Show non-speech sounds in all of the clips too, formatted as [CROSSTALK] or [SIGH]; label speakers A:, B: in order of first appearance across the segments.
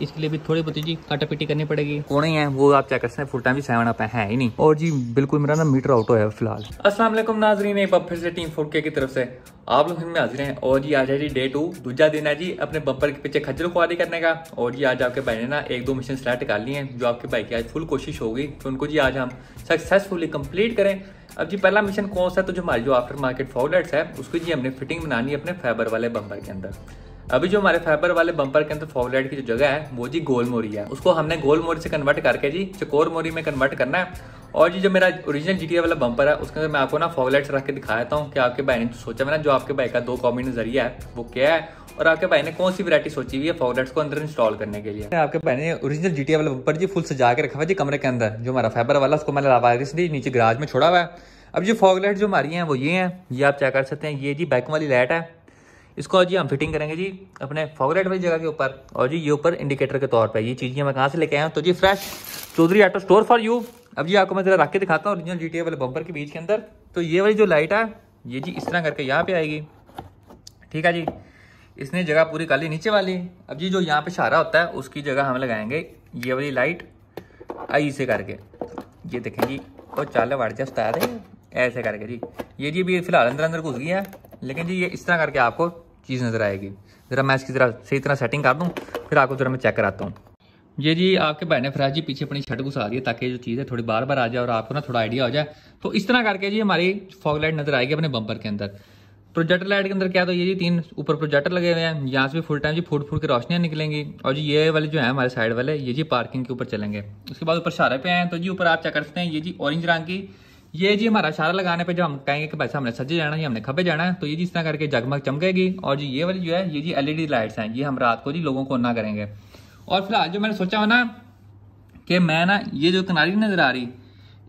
A: इसके लिए भी थोड़ी बहुत जी काटा पीटी करनी पड़ेगी। कौन ही है वो आप चेक कर सकते हैं फुल टाइम भी सेवन अप है ही नहीं। और जी बिल्कुल मेरा ना मीटर आउट है फ़िलहाल। असलम नाजरीन एक बार फिर से टीम फोर के की तरफ़ से। आप लोग में हाजिर हैं और जी आज है जी डे टू दूसरा दिन है जी अपने बम्पर के पीछे खज्जर खुआरी करने का। और जी आज आपके भाई ने ना एक दो मिशन सेलेक्ट कर लिए हैं जो आपके भाई की आज फुल कोशिश होगी कि उनको जी आज हम सक्सेसफुली कंप्लीट करें। अब जी पहला मिशन कौन सा है? तो जो हमारी जो आफ्टर मार्केट फॉरलेट्स है उसकी जी हमने फिटिंग बनानी है अपने फाइबर वाले बम्पर के अंदर। अभी जो हमारे फाइबर वाले बम्पर के अंदर फॉरलाइट की जो जगह है, वो जी गोल मोरी है। उसको हमने गोल मोरी से कन्वर्ट करके जी चकोर मोरी में कन्वर्ट करना है। और जी जो मेरा ओरिजिनल जी वाला बम्पर है, उसके अंदर मैं आपको ना फॉगलाइट्स रख के दिखाता हूँ कि आपके भाई ने तो सोचा मैंने जो आपके भाई का दो कॉमेंट नज़रिया है, वो क्या है? और आपके भाई ने कौन सी वैरायटी सोची हुई है फॉगलाइट्स को अंदर इंस्टॉल करने के लिए? आपके भाई ने ओरिजिनल जी वाला बम्पर जी फुल सजा के रखा हुआ जी कमरे के अंदर। जो हमारा फाइबर वाला, उसको मैंने लावारिस नीचे गराज में छोड़ा हुआ है। अब जो फॉगलाइट जो हमारी हैं, वो ये हैं, ये आप चेक कर सकते हैं, ये जी बैक वाली लाइट है। इसको जी हम फिटिंग करेंगे जी अपने फॉगलाइट वाली जगह के ऊपर। और जी ये ऊपर इंडिकेटर के तौर पर ये चीज़ें मैं कहाँ से लेके आया हूँ? तो जी fresh Chaudhary auto store for you अब जी आपको मैं जरा रख के दिखाता हूँ ओरिजिनल जी वाले बम्पर के बीच के अंदर। तो ये वाली जो लाइट है, ये जी इस तरह करके यहाँ पे आएगी। ठीक है जी? इसने जगह पूरी कर ली नीचे वाली। अब जी जो यहाँ पे इशारा होता है, उसकी जगह हम लगाएँगे ये वाली लाइट आई से करके। ये देखें जी और चाले जस्ट आ ऐसे करके जी। ये जी अभी फ़िलहाल अंदर अंदर घुस गया है। लेकिन जी ये इस तरह करके आपको चीज़ नज़र आएगी। ज़रा मैं इसकी तरह सही तरह सेटिंग कर दूँ, फिर आपको ज़रा मैं चेक कराता हूँ। ये जी, आपके भाई ने फ्राज जी पीछे अपनी छठ घुसा दी है ताकि जो चीज़ है थोड़ी बार बार आ जाए और आपको ना थोड़ा आइडिया हो जाए। तो इस तरह करके जी हमारी फॉग लाइट नज़र आएगी अपने बम्पर के अंदर। प्रोजेक्टर लाइट के अंदर क्या तो ये जी तीन ऊपर प्रोजेक्टर लगे हुए हैं, यहाँ से भी फुल टाइम जी फूट फूट की रोशनियाँ निकलेंगी। और जी ये वाले जो है हमारे साइड वाले, ये जी पार्किंग के ऊपर चलेंगे। उसके बाद ऊपर शारे पे आए तो जी ऊपर आप चेक कर सकते हैं, ये जी ऑरेंज रंग की ये जी हमारा इशारा लगाने पे जब हम कहेंगे कि भाई हमने सज्जे जाना है, हमने खबे जाना है तो ये जी इस तरह करके जगमग चमकेगी। और जी ये वाली जो है, ये जी एलईडी लाइट्स हैं, ये हम रात को जी लोगों को ना करेंगे। और फ़िलहाल जो मैंने सोचा हो ना कि मैं ना ये जो किनारी नज़र आ रही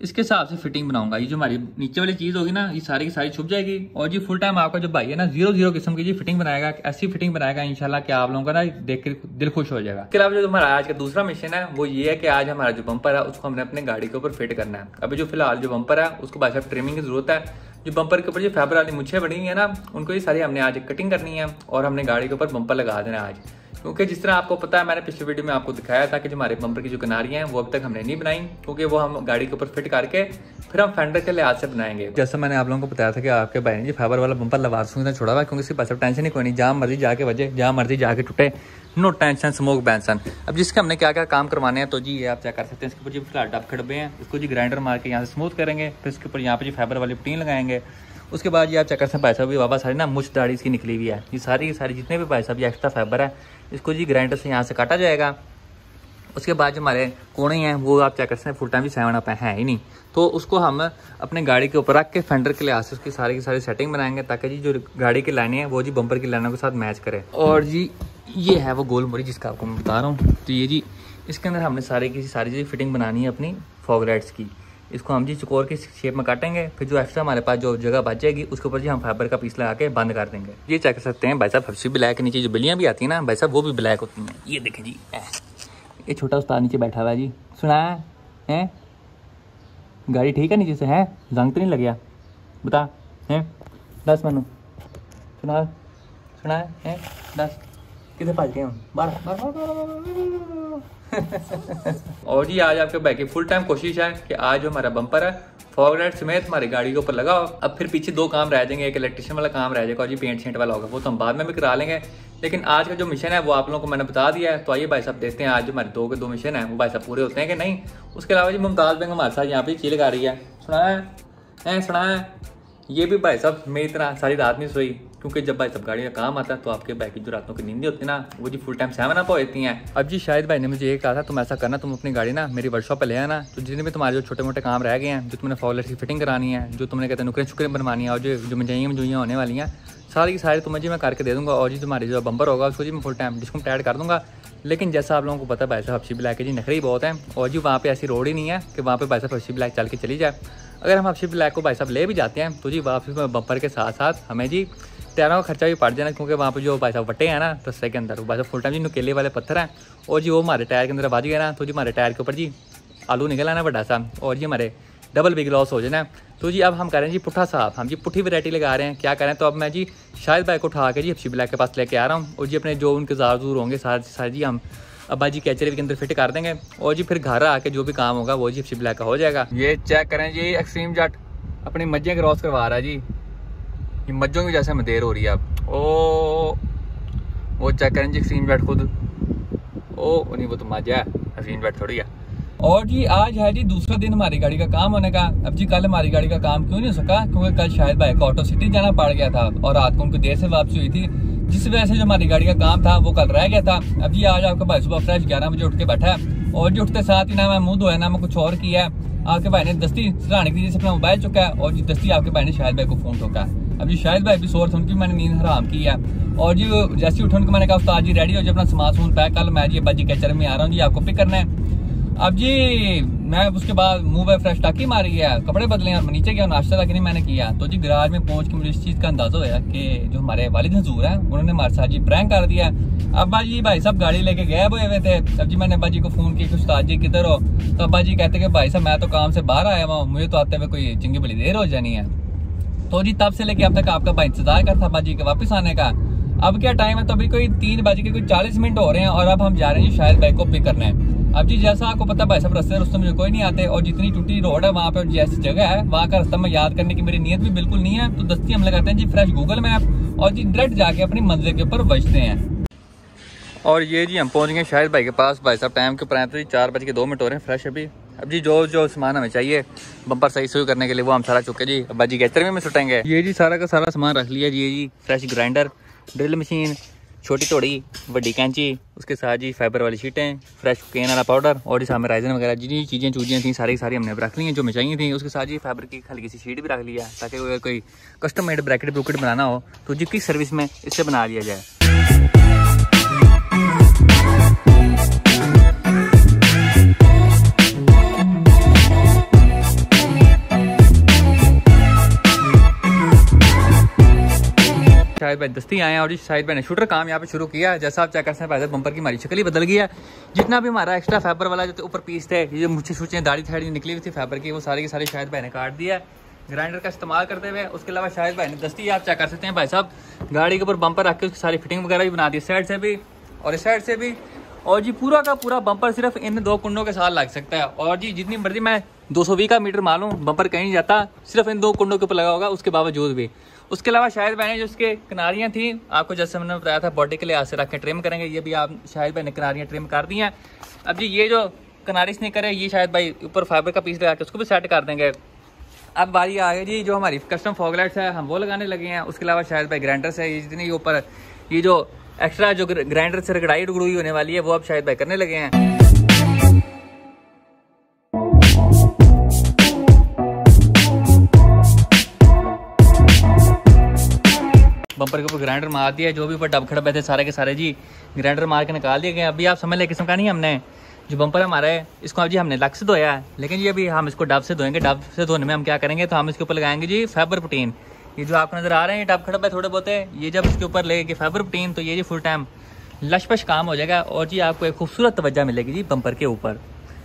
A: इसके हिसाब से फिटिंग बनाऊँगा। ये जो हमारी नीचे वाली चीज़ होगी ना, ये सारी की सारी छुप जाएगी। और जी फुल टाइम आपका जो भाई है ना ज़ीरो ज़ीरो किस्म की जी फिटिंग बनाएगा, ऐसी फिटिंग बनाएगा, इंशाल्लाह कि आप लोगों का ना देख के दिल खुश हो जाएगा। इसके अलावा जो हमारा आज का दूसरा मिशन है, वो ये है कि आज हमारा जो बंपर है, उसको हमने अपने गाड़ी के ऊपर फिट करना है। अभी जो फ़िलहाल जो बंपर है, उसको भाई साहब ट्रिमिंग की ज़रूरत है। जो बंपर के ऊपर जो फैबर वाली मुच्छे बनी है ना, उनको ये सारी हमने आज कटिंग करनी है और हमने गाड़ी के ऊपर बंपर लगा देना है आज। क्योंकि जिस तरह आपको पता है, मैंने पिछले वीडियो में आपको दिखाया था कि जो हमारे बम्पर की जो किनारियाँ हैं, वो अब तक हमने नहीं बनाई, क्योंकि वो हम गाड़ी के ऊपर फिट करके, फिर हम फेंडर के लिहाज से बनाएँगे। जैसे मैंने आप लोगों को बताया था कि आपके भाई ने जी फाइबर वाला बम्पर लवार सुविधा छोड़ा हुआ क्योंकि इसके पास टेंशन ही कोई नहीं, जहाँ मर्ज़ी जाके वजह जहाँ मर्ज़ी जाके टूटे नो टेंशन स्मोक बैंसन अब जिसके हमने क्या क्या काम करवाने हैं तो जी ये आप चेक कर सकते हैं, इसके ऊपर जी फ़िलहाल डब खड़बे हैं, इसको जी ग्राइंडर मार के यहाँ से स्मूथ करेंगे, फिर इसके ऊपर यहाँ पे जी फाइबर वाली पटीन लगाएँगे। उसके बाद ये आप चेक कर सकते हैं, भाई साहब भी बाबा सारी ना मुछ दाढ़ी इसकी निकली हुई है। ये सारी सारी जितने भी साहब, ये एक्स्ट्रा फाइबर है इसको जी ग्राइंडर से यहाँ से काटा जाएगा। उसके बाद जो हमारे कोने हैं, वो आप चेक कर सकते हैं फुल टाइम भी सेवन अप है, ही नहीं। तो उसको हम अपने गाड़ी के ऊपर रख के फेंडर के लिहाज से उसकी सारी की सारी सेटिंग बनाएँगे, ताकि जी जो गाड़ी की लाइनें हैं, वो जी बम्पर की लाइनों के साथ मैच करे। और जी, ये है वो गोल मोरी जिसका आपको मैं बता रहा हूँ। तो ये जी, इसके अंदर हमने सारी की सारी चीज़ फिटिंग बनानी है अपनी फॉग लाइट्स की। इसको हम जी चकोर की शेप में काटेंगे फिर जो एक्स्ट्रा हमारे पास जो जगह बच जाएगी उसके ऊपर जी हम फाइबर का पीस लगा के बंद कर देंगे ये चेक कर सकते हैं भाई साहब फर्शी ब्लैक नीचे जो बिल्लियाँ भी आती हैं ना भाई साहब वो भी ब्लैक होती हैं ये देखें जी ये छोटा उस्ताद नीचे बैठा हुआ है जी सुना है गाड़ी ठीक है नीचे से है जंग तो नहीं लग गया बता है दस मनु सुना सुना है दस कितने पाल के बारह बारह [LAUGHS] और जी, आज आपके बाइक की फुल टाइम कोशिश है कि आज जो हमारा बम्पर है फॉग समेत हमारी गाड़ी के ऊपर लगाओ। अब फिर पीछे दो काम रह जाएँगे, एक इलेक्ट्रिशियन वाला काम रह जाएगा और जी पेंट शेंट वाला होगा, वो तो हम बाद में भी करा लेंगे। लेकिन आज का जो मिशन है, वो आप लोगों को मैंने बता दिया है। तो आइए भाई साहब देखते हैं, आज हमारे दो के दो मिशन है, वो भाई साहब पूरे होते हैं कि नहीं? उसके अलावा जी, मुमताज़ बेगम हमारे साथ यहाँ पे चिल लगा रही है। सुना है सुना है? ये भी भाई साहब मेरी तरह सारी रात नहीं सोई, क्योंकि जब भाई सब गाड़ी का काम आता है तो आपके भाई की जो रातों की नींद होती ना, वो जी फुल टाइम सेवन अप होती हैं। अब जी शायद भाई ने मुझे ये कहा था, तुम ऐसा करना, तुम अपनी गाड़ी ना मेरी वर्कशॉप पर ले आना तो जितने भी तुम्हारे जो छोटे मोटे काम रह गए हैं, जो तुमने फॉलोअर्स की फिटिंग करानी है, जो तुमने कहते हैं नुकरे शुक्रें बनवानी है, और जो जो मजाइयाँ मजुइयाँ होने वाली हैं, सारी की सारी तुम्हें जी मैं करके दे दूँगा, और जी तुम्हारी जो बम्बर होगा, उसको जी मैं फुल टाइम डिस्काउंट ऐड कर दूँगा। लेकिन जैसा आप लोगों को पता है, भाई साहब हफ्सी ब्लैक जी, नखरे ही बहुत है, और जी वहाँ पे ऐसी रोड ही नहीं है कि वहाँ पे भाई साहब हफ्सी ब्लैक चल के चली जाए। अगर हम हफ्सी ब्लैक को भाई साहब ले भी जाते हैं तो जी वापस में बम्पर के साथ साथ हमें जी टायरों का खर्चा भी पड़ जाना, क्योंकि वहाँ पर जो भाई साहब वटे हैं ना रस्ते के अंदर भाई साहब फुल टाइम जी नुकेले वाले पत्थर हैं। और जी वो हमारे टायर के अंदर बज गए ना तो जी हमारे टायर के ऊपर जी आलू निकल आना बड़ा सा, और जी हमारे डबल बिग लॉस हो जाना। तो जी अब हम कह रहे हैं जी पुट्ठा साहब, हम जी पुट्ठी वैरायटी लगा रहे हैं, क्या करें तो अब मैं जी शायद बाइक उठा के जी हफ्सी ब्लैक के पास लेके आ रहा हूँ, और जी अपने जो उनके जार जूर होंगे, सारे सारे जी हम अब्बा जी कैचरे के अंदर फिट कर देंगे। और जी फिर घर आके जो भी काम होगा वो जी शिप ब्लैक का हो जाएगा। ये चेक करें जी एक्सट्रीम जट अपनी मज्जें क्रॉस करवा रहा है जी। ये मज्जों की जैसे हमें देर हो रही है अब। ओ वो चेक करें जी एक्सट्रीम जट खुद। ओ नहीं वो तो मज़ा है। एक्सट्रीम जट थोड़ी है। और जी आज है जी दूसरा दिन हमारी गाड़ी का काम होने का। अब जी कल हमारी गाड़ी का काम क्यों नहीं हो सका? क्योंकि कल शायद भाई को ऑटो सिटी जाना पड़ गया था और रात को उनको देर से वापसी हुई थी। जिस वजह से जो हमारी गाड़ी का काम था, वो कल रह गया था। अब जी, आज आपका भाई सुबह फ्रेश ग्यारह बजे उठ के बैठा है और जो, उठते साथ ही ना मैं मुँह धोया, ना मैं कुछ और किया है। आपके भाई ने दस्ती सराहने की जैसे अपना मोबाइल चुका है और जी, दस्ती आपके भाई ने शायद भाई को फ़ोन ठोका है। अब जी शायद भाई भी सोर उनकी मैंने नींद हराम की है। और जी, जैसे उठने को मैंने कहा, उस्ताद जी रेडी हो जाए अपना सामान सुन पैक कल मैं जी अब्बा जी कैचर में आ रहा हूँ, जी, आपको पिक करना है। अब जी मैं उसके बाद मुँह पे फ्रेश टाकी मारी है कपड़े बदले और नीचे गया नाश्ता तक नहीं मैंने किया। तो जी गराज में पहुँच के मुझे इस चीज़ का अंदाज़ा होया कि जो हमारे वालिद हजूर है, उन्होंने हमारे साथ जी प्रैंक कर दिया। अब बाजी भाई साहब गाड़ी लेके गए हुए हुए थे। अब जी मैंने अब्बा जी को फ़ोन किया कि उस्ताद जी किधर हो? तो अब्बा जी कहते कि भाई साहब, मैं तो काम से बाहर आया हुआ मुझे तो आते हुए कोई चिंगी बड़ी देर हो जानी है। तो जी तब से लेके अब तक आपका भाई इंतज़ार करता अब्बा जी के वापस आने का। अब क्या टाइम है? तो अभी कोई तीन बज के कोई चालीस मिनट हो रहे हैं और अब हम जा रहे हैं शायद बाइक को पिक करने। अब जी जैसा आपको पता भाई साहब, रस्ते रस्ते मुझे कोई नहीं आते और जितनी टूटी रोड है, वहाँ पे जैसी जगह है, वहाँ का रास्ता में याद करने की मेरी नीयत भी बिल्कुल नहीं है। तो दस्ती हम लगाते हैं जी फ्रेश गूगल मैप और जी डायरेक्ट जाके अपनी मंजिल के ऊपर बचते हैं। और ये जी हम पहुँच गए शायद भाई के पास। भाई साहब टाइम के आए तो जी, चार बज के दो मिनट हो रहे हैं फ्रेश अभी। अब जी जो जो सामान हमें चाहिए बम्पर सही सही करने के लिए, वो हम सारा चुके जी। अब्बा जी गैचर में सुटेंगे। ये जी सारा का सारा सामान रख लिया जी, ये जी फ्रेश ग्राइंडर ड्रिल मशीन छोटी थोड़ी बड़ी कैंची, उसके साथ जी फाइबर वाली शीटें फ्रेश केन वाला पाउडर और इस हमें राइजन वगैरह जितनी चीज़ें, चूजियाँ थी, सारी सारी हमने रख ली हैं, जो मैं चाहिए थी, उसके साथ जी फाइबर की हल्की सी शीट भी रख लिया ताकि अगर कोई कस्टम मेड ब्रैकेट ब्रुकेट बनाना हो तो जी किस सर्विस में इससे बना लिया जाए? शायद भाई दस्ती आए हैं और शायद भाई ने शूटर काम यहाँ पे शुरू किया है। जैसा आप चेक कर सकते हैं बम्पर की हमारी शक्ल ही बदल गई है। जितना भी हमारा एक्स्ट्रा फाइबर वाला जो ऊपर पीस थे, ये मुझे सूचे दाढ़ी थाड़ी निकली हुई थी फाइबर की, वो सारी की सारी शायद भाई ने काट दिया ग्राइंडर का इस्तेमाल करते हुए, उसके अलावा शायद भाई ने दस्ती आप चेक कर सकते हैं भाई साहब। गाड़ी के ऊपर बम्पर रख के उसकी सारी फिटिंग वगैरह भी बना दी साइड से भी और इस साइड से भी। और जी पूरा का पूरा बम्पर सिर्फ़ इन दो कुंडों के साथ लग सकता है। और जी जितनी मर्ज़ी मैं 220 का मीटर मालूम, बम्पर कहीं नहीं जाता, सिर्फ़ इन दो कुंडों के ऊपर लगा होगा, उसके बावजूद भी। उसके अलावा शायद मैंने जो उसके किनारियाँ थी, आपको जैसे मैंने बताया था बॉडी के लिहाज से रख के ट्रिम करेंगे, ये भी आप शायद मैंने किनारियाँ ट्रिम कर दी हैं। अब जी, ये जो किनारी नहीं करे, ये शायद भाई ऊपर फाइबर का पीस लगा के उसको भी सेट कर देंगे। अब बारी आ गई जी, जो हमारी कस्टम फॉगलाइट्स है, हम वो लगाने लगे हैं। उसके अलावा शायद भाई ग्राइंडर से जितनी ऊपर, ये जो एक्स्ट्रा जो ग्राइंडर से रगड़ाई रुगड़ुई होने वाली है, वो अब शायद भाई करने लगे हैं। बम्पर के ऊपर ग्राइंडर मार दिया, जो भी ऊपर डब खड़े थे सारे के सारे जी ग्राइंडर मार के निकाल दिए गए। अभी आप समझ ले किस्म का नहीं हमने। जो बम्पर हमारा है, इसको अब जी हमने लक से धोया है। लेकिन जी अभी हम इसको डब से धोएँगे, डब से धोने में हम क्या करेंगे तो हम इसके ऊपर लगाएँगे जी फाइबर प्रोटीन ये जो आपको नज़र आ रहे हैं डब खड़प है थोड़े बहुत ये जब इसके ऊपर लगेगी फाइबर प्रोटीन तो ये जी फुल टाइम लशपश काम हो जाएगा। और जी आपको एक खूबसूरत तवज्जा मिलेगी जी बम्पर के ऊपर।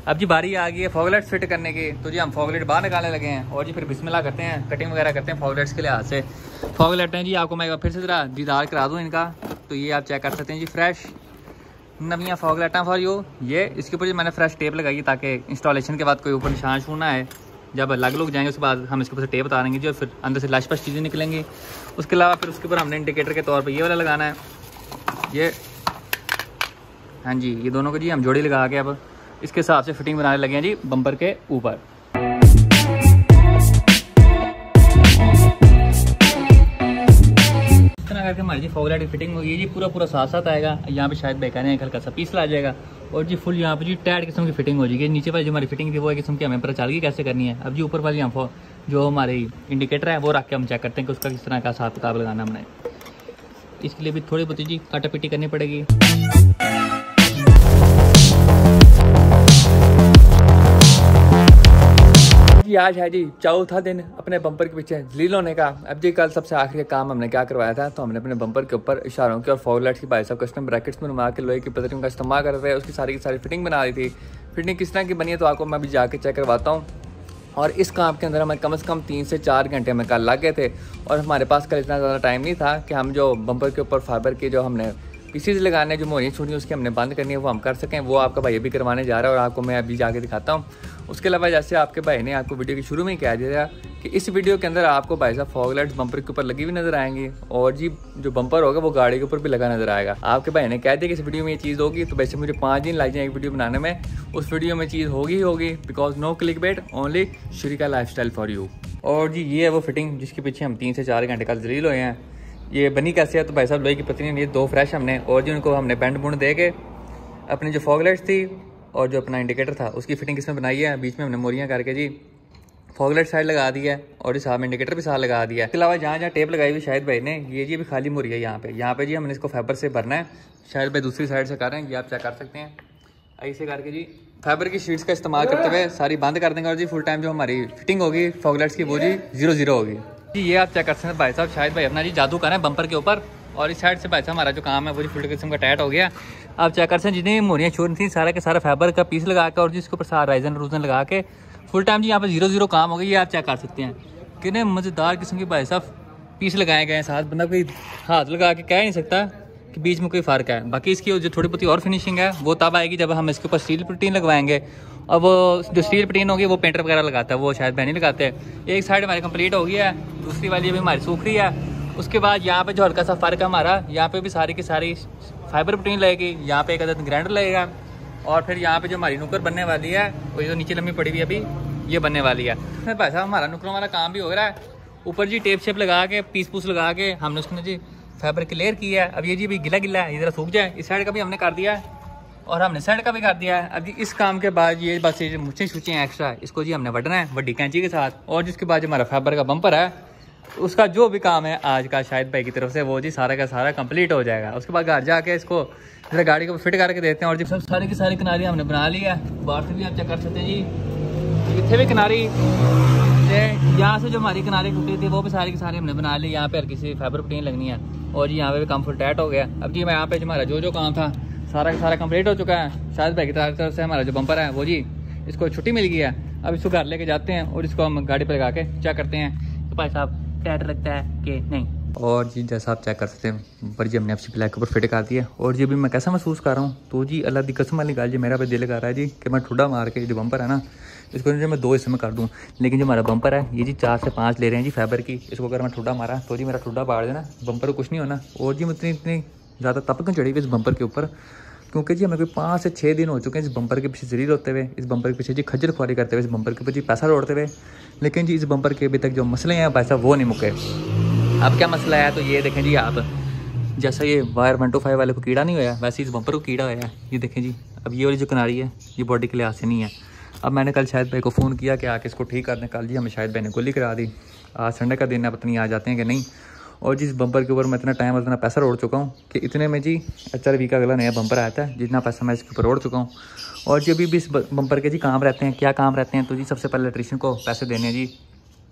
A: अब जी बारी आ गई है फॉगलेट फिट करने की। तो जी हम फॉगलेट बाहर निकालने लगे हैं और जी फिर बिस्मिल्लाह करते हैं, कटिंग वगैरह करते हैं फॉगलेट्स के लिहाज से। फॉगलेट हैं जी, आपको मैं फिर से ज़रा दीदार करा दूँ इनका। तो ये आप चेक कर सकते हैं जी, फ्रेश नवियाँ फॉगलेटा फॉर यू। ये, इसके ऊपर जी मैंने फ्रेश टेप लगाई ताकि इंस्टॉलेशन के बाद कोई ऊपर निशान छूना है। जब अलग लोग जाएँगे, उसके बाद हम इसके ऊपर से टेप उतारेंगे जी और फिर अंदर से लाश पश चीज़ें निकलेंगी। उसके अलावा फिर उसके ऊपर हमने इंडिकेटर के तौर पर ये वाला लगाना है। ये हाँ जी, ये दोनों को जी हम जोड़ी लगा के अब इसके हिसाब से फिटिंग बनाने लगे हैं जी बम्पर के ऊपर। करके हमारी जी फॉगलाइट की फिटिंग होगी जी, पूरा पूरा साथ साथ आएगा। यहाँ पे शायद बेकार हल्का सा पीस ला जाएगा और जी फुल यहाँ पे जी टाइट किस्म की फिटिंग हो जाएगी। नीचे वाली जो हमारी फिटिंग थी, वो किस्म की हमें पता चल गई कैसे करनी है। अब जी ऊपर वाली यहाँ जो हमारी इंडिकेटर है, वो रख के हम चेक करते हैं कि उसका किस तरह का साथ किताब लगाना हमने। इसके लिए भी थोड़ी बहुत जी काटा पिटी करनी पड़ेगी। जी, आज है जी चौथा दिन अपने बम्पर के पीछे जलील होने का। अब जी कल सबसे आखिरी काम हमने क्या करवाया था? तो हमने अपने बम्पर के ऊपर इशारों की और फॉर की भाई कस्टम ब्रैकेट्स में नुमा के लोहे की पतरियों का इस्तेमाल कर रहे हैं। उसकी सारी की सारी फिटिंग बना रही थी। फिटिंग किस तरह की बनी है तो आपको मैं अभी जाके चेक करवाता हूँ। और इस काम के अंदर हमें कम से कम तीन से चार घंटे हमें कल लग गए थे। और हमारे पास कल इतना ज़्यादा टाइम नहीं था कि हम जो बम्पर के ऊपर फाइबर की जो हमने पीसीज लगाने जो मोहरियाँ छोड़ी उसकी हमने बंद करनी है, वो हम कर सकें, वो आपका भाई अभी करवाने जा रहा है और आपको मैं अभी जाके दिखाता हूँ। उसके अलावा जैसे आपके भाई ने आपको वीडियो के शुरू में ही कह दिया कि इस वीडियो के अंदर आपको भाई साहब फॉगलाइट्स बम्पर के ऊपर लगी हुई नज़र आएँगी और जी, जो बम्पर होगा वो गाड़ी के ऊपर भी लगा नज़र आएगा। आपके भाई ने कह दिया कि इस वीडियो में ये चीज़ होगी तो वैसे मुझे पाँच दिन लग एक वीडियो बनाने में, उस वीडियो में चीज़ होगी ही होगी because no click bet only श्रीका life style for you और जी, ये है वो फिटिंग जिसके पीछे हम तीन से चार घंटे का जलील हुए हैं। ये बनी कैसे है तो भाई साहब लोहे की पत्नी ये दो फ्रेश हमने, और जी उनको हमने बैंड बुंड दे के अपनी जो फॉगलेट्स थी और जो अपना इंडिकेटर था, उसकी फिटिंग इसमें बनाई है, बीच में हमने मोरियाँ करके जी फॉगलेट साइड लगा दिया है, और इस साथ इंडिकेटर भी साथ लगा दिया है। इसके अलावा जहाँ जहाँ टेप लगाई हुई शायद भाई ने, ये जी अभी खाली मोरी है यहाँ पे यहाँ पे जी हमने इसको फाइबर से भरना है, शायद भाई दूसरी साइड से कर रहे हैं, ये आप चेक कर सकते हैं। ऐसे करके जी फाइबर की शीट्स का इस्तेमाल करते हुए सारी बंद कर देंगे, और जी फुल टाइम जो हमारी फिटिंग होगी फॉगलेट्स की, वो जी ज़ीरो ज़ीरो होगी। जी, ये आप चेक कर सकते हैं। भाई साहब शायद भाई अपना जी जादू करें बंपर बम्पर के ऊपर। और इस साइड से भाई साहब, हमारा जो काम है वो जी फुल किस्म का टाइट हो गया। आप चेक कर सकते हैं, जितनी भी मोरियाँ छोड़ थी, सारा के सारा फाइबर का पीस लगा कर और जिसके ऊपर सारा राइजन रूजन लगा के फुल टाइम जी यहाँ पर ज़ीरो ज़ीरो काम हो गया, ये आप चेक कर सकते हैं। कितने मज़ेदार किस्म के भाई साहब पीस लगाए गए हैं साथ। बंदा कोई हाथ लगा के कह नहीं सकता। कि बीच में कोई फ़र्क है। बाकी इसकी जो थोड़ी बहुत और फिनिशिंग है, वो तब आएगी जब हम इसके ऊपर स्टील प्रोटीन लगवाएँगे। और वो जो स्टील प्रोटीन होगी, वो पेंटर वगैरह लगाता है, वो शायद मैं नहीं लगाते। एक साइड हमारी कंप्लीट हो गई है, दूसरी वाली अभी हमारी सूख रही है। उसके बाद यहाँ पे जो हल्का सा फ़र्क है हमारा, यहाँ पे भी सारी की सारी फाइबर प्रोटीन लगेगी, यहाँ पे एक अदर ग्राइंडर लगेगा। और फिर यहाँ पे जो हमारी नुकर बनने वाली है, वो जो नीचे लंबी पड़ी हुई अभी, ये बनने वाली है। फिर भाई साहब, हमारा नुकरों वाला काम भी हो रहा है। ऊपर जी टेप शेप लगा के पीस पूस लगा के, हमने उसने जी फाइबर क्लियर किया है। अब ये जी भी गिला गिला है इधर सूख जाए। इस साइड का भी हमने कर दिया है और हमने साइड का भी कर दिया है। अभी इस काम के बाद ये बस ये मुच्छे छुचे हैं। एक्स्ट्रा इसको जी हमने बढ़ना है बड्डी कैंची के साथ। और जिसके बाद जो हमारा फाइबर का बम्पर है, उसका जो भी काम है आज का शायद भाई की तरफ़ से वो जी सारा का सारा कंप्लीट हो जाएगा। उसके बाद घर जाके इसको जरा गाड़ी को फिट करके देते हैं और जी सब सारे की सारी किनारी हमने बना लिया है। बाहर से भी आप चेक कर सकते हैं जी। इतने भी किनारी यहाँ से जो हमारे किनारे टूटे थे, वो भी सारे के सारे हमने बना लिए। यहाँ पे हर किसी फाइबर प्लेन लगनी है। और जी, यहाँ पे भी काम फुल टाइट हो गया। अब जी, मैं यहाँ पे हमारा जो जो काम था, सारा का सारा कंप्लीट हो चुका है। शायद भाई की तरफ़ से हमारा जो बम्पर है, वो जी, इसको छुट्टी मिल गई है। अब इसको घर लेके जाते हैं और इसको हम गाड़ी पर लगा के चेक करते हैं तो भाई साहब टाइट लगता है कि नहीं? और जी, जैसा आप चेक कर सकते हैं, पर जी हमने आपसी ब्लैक के ऊपर फिट कर दिया और जी अभी मैं कैसा महसूस कर रहा हूँ? तो जी, अल्लाह की कसम वाली गाल जी, मेरा भी दिल कर रहा है जी कि मैं ठुडा मार के जो बम्पर है ना, इसको जो मैं दो हिस्से में कर दूँ। लेकिन जो हमारा बम्पर है, ये जी चार से पाँच ले रहे हैं जी फाइबर की। इसको अगर मैं ठुडा मारा तो जी मेरा ठुडा पाड़ देना बम्पर को कुछ नहीं होना। और जी मैं इतनी इतनी ज़्यादा तप क्यों चढ़ी हुई इस बम्पर के ऊपर? क्योंकि जी हमें कोई पाँच से छः दिन हो चुके हैं इस बम्पर के पीछे जरीर होते हुए, इस बम्पर के पीछे जी खजर खुआरी करते हुए, इस बम्पर के पीछे पैसा लौटते हुए। लेकिन जी इस बम्पर के अभी तक जो मसले हैं, पैसा वो नहीं मुके। अब क्या मसला है? तो ये देखें जी आप। जैसा ये वायर वन टू फाइव वाले को कीड़ा नहीं होया, वैसे इस बम्पर को कीड़ा होया। है ये देखें जी, अब ये वाली जो किनारी है, ये बॉडी के लिहाज से नहीं है। अब मैंने कल शायद भाई को फ़ोन किया कि आके इसको ठीक कर दें कल जी हमें शायद भाई ने गोली करा दी। आज संडे का दिन है पता नहीं आ जाते हैं कि नहीं। और जिस बम्पर के ऊपर मैं इतना टाइम इतना पैसा रोड़ चुका हूँ कि इतने में जी एच आर वी का अगला नया बम्पर आया था, जितना पैसा मैं इसके ऊपर रोड़ चुका हूँ। और जो भी इस बम्पर के जी काम रहते हैं, क्या काम रहते हैं? तो जी सबसे पहले इलेक्ट्रीशियन को पैसे देने हैं जी।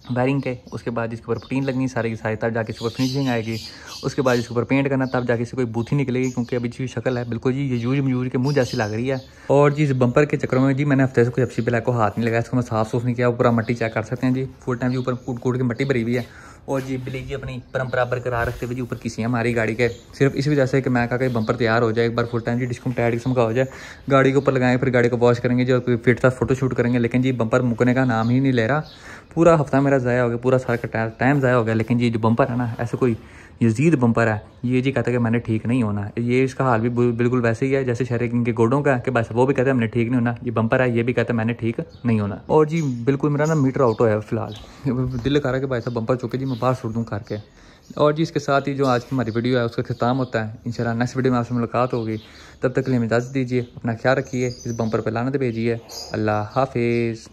A: वायरिंग के, उसके बाद इसके ऊपर प्रोटीन लगनी, सारी की सारी, तब जाके इसके ऊपर फिनिशिंग आएगी। उसके बाद इसके ऊपर पेंट करना, तब जाके इसे कोई बूथी निकलेगी, क्योंकि अभी जी शक्ल है, बिल्कुल जी, ये यूज़ मयूज के मुँह जैसी लग रही है। और जी, इस बम्पर के चक्रों में जी, मैंने हफ़्ते से कोई अपसी ब्लैक को हाथ नहीं लगाया, इसको मैं साफ़ सूफ नहीं किया पूरा मट्टी चेक कर सकते हैं जी फुल टाइम जी, ऊपर कूट कूट के मट्टी भरी हुई है। और जी बिली जी अपनी परंपरा बरकरार रखते हुए जी, ऊपर किसी हमारी गाड़ी के। सिर्फ़ इस वजह से कि मैं कहा कि बंपर तैयार हो जाए, एक बार फुल टाइम जी डिस्कम टायर किस्म का हो जाए, गाड़ी के ऊपर लगाएँ, फिर गाड़ी को वॉश करेंगे जो फिट था फ़ोटो शूट करेंगे, लेकिन जी बंपर मुकने का नाम ही नहीं ले रहा। पूरा हफ़्ता मेरा ज़ाया हो गया, पूरा सारा का टाइम ज़ाया हो गया, लेकिन जी जो बम्पर है ना, ऐसे कोई यजीद बम्पर है, ये जी कहता है कि मैंने ठीक नहीं होना। ये इसका हाल भी बिल्कुल वैसे ही है, जैसे शहर के गोडों का कि बस वो भी कहते हैं मैंने ठीक नहीं होना, ये बम्पर है, ये भी कहता है मैंने ठीक नहीं होना। और जी, बिल्कुल मेरा ना मीटर आउटो है फ़िलहाल। दिल कर रहा है कि भाई साहब बम्पर चुके जी मैं बाहर सुट दूँ करके और जी इसके साथ ही जो आज की हमारी वीडियो है, उसका खिताम होता है, इंशाल्लाह नेक्स्ट वीडियो में आपसे मुलाकात होगी। तब तक के लिए इजाज़त दीजिए, अपना ख्याल रखिए, इस बम्पर पर लानत भेजिए। अल्लाह हाफिज़।